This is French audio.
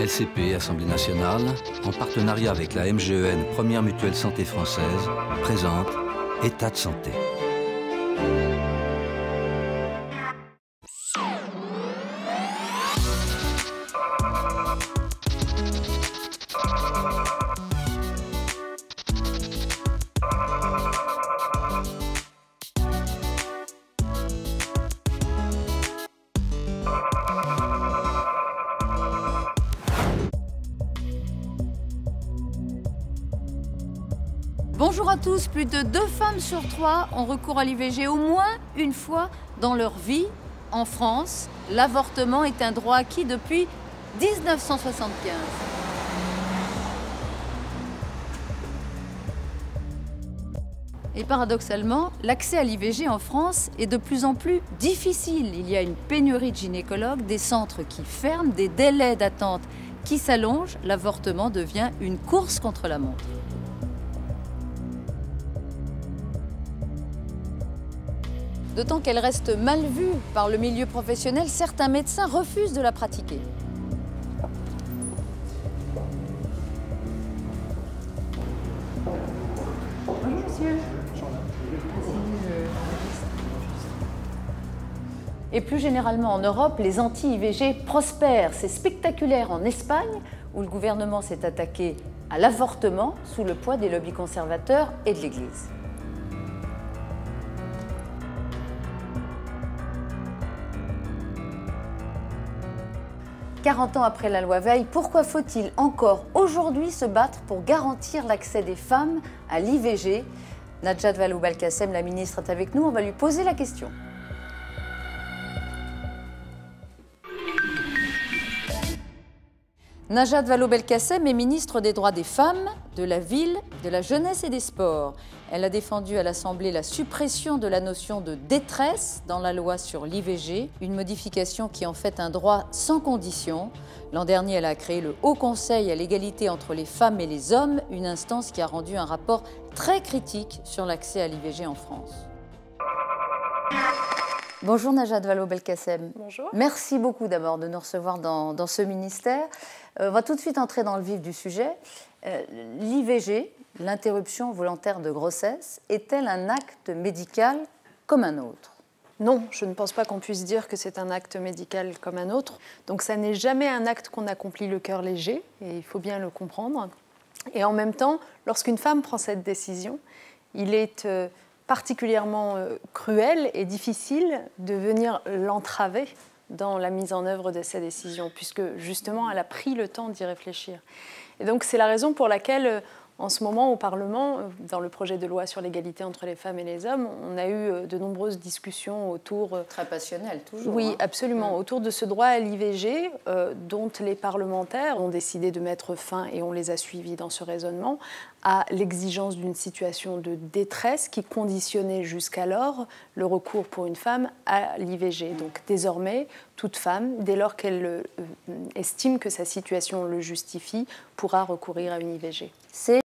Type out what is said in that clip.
LCP, Assemblée nationale, en partenariat avec la MGEN, Première Mutuelle Santé Française, présente État de santé. Bonjour à tous, plus de deux femmes sur trois ont recours à l'IVG au moins une fois dans leur vie. En France, l'avortement est un droit acquis depuis 1975. Et paradoxalement, l'accès à l'IVG en France est de plus en plus difficile. Il y a une pénurie de gynécologues, des centres qui ferment, des délais d'attente qui s'allongent. L'avortement devient une course contre la montre. D'autant qu'elle reste mal vue par le milieu professionnel, certains médecins refusent de la pratiquer. Bonjour monsieur. Et plus généralement en Europe, les anti-IVG prospèrent. C'est spectaculaire en Espagne, où le gouvernement s'est attaqué à l'avortement sous le poids des lobbies conservateurs et de l'Église. 40 ans après la loi Veil, pourquoi faut-il encore aujourd'hui se battre pour garantir l'accès des femmes à l'IVG Najat Vallaud-Belkacem, la ministre, est avec nous. On va lui poser la question. Najat Vallaud-Belkacem est ministre des droits des femmes, de la ville, de la jeunesse et des sports. Elle a défendu à l'Assemblée la suppression de la notion de détresse dans la loi sur l'IVG, une modification qui en fait un droit sans condition. L'an dernier, elle a créé le Haut Conseil à l'égalité entre les femmes et les hommes, une instance qui a rendu un rapport très critique sur l'accès à l'IVG en France. Bonjour Najat Vallaud-Belkacem. Bonjour. Merci beaucoup d'abord de nous recevoir dans, dans ce ministère. Euh, on va tout de suite entrer dans le vif du sujet. Euh, L'IVG, l'interruption volontaire de grossesse, est-elle un acte médical comme un autre? Non, je ne pense pas qu'on puisse dire que c'est un acte médical comme un autre. Donc ça n'est jamais un acte qu'on accomplit le cœur léger, et il faut bien le comprendre. Et en même temps, lorsqu'une femme prend cette décision, il est euh, particulièrement euh, cruel et difficile de venir l'entraver dans la mise en œuvre de sa décision, puisque justement, elle a pris le temps d'y réfléchir. Et donc, c'est la raison pour laquelle euh, en ce moment, au Parlement, dans le projet de loi sur l'égalité entre les femmes et les hommes, on a eu euh, de nombreuses discussions autour... Euh, Très passionnelles, toujours. Oui, hein. absolument. Autour de ce droit à l'IVG, euh, dont les parlementaires ont décidé de mettre fin, et on les a suivis dans ce raisonnement, à l'exigence d'une situation de détresse qui conditionnait jusqu'alors le recours pour une femme à l'IVG. Donc désormais, toute femme, dès lors qu'elle estime que sa situation le justifie, pourra recourir à une IVG. C'est